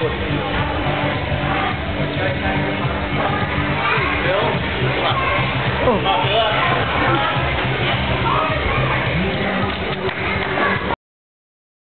Oh.